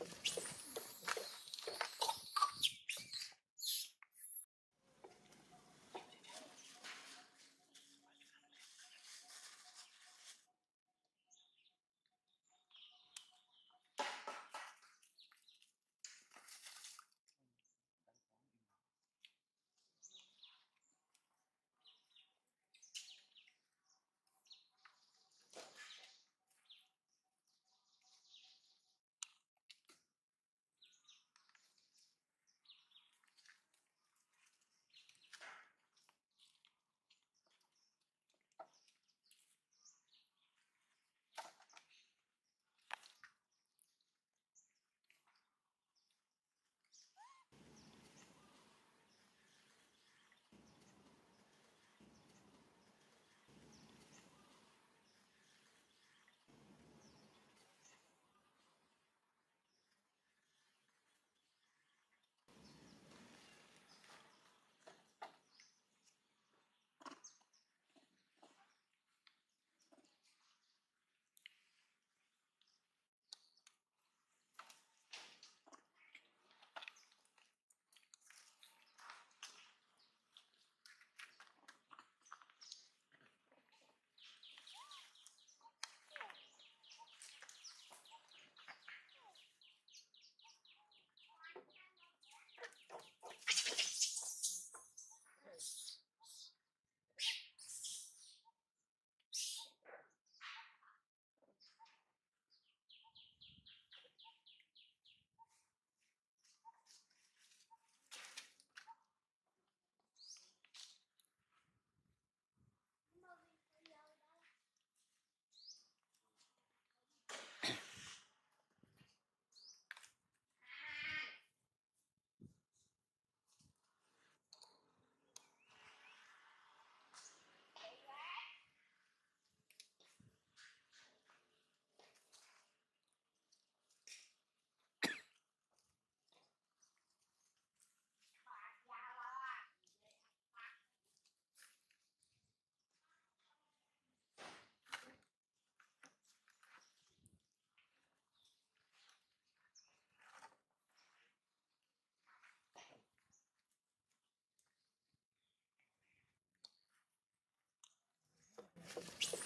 you что?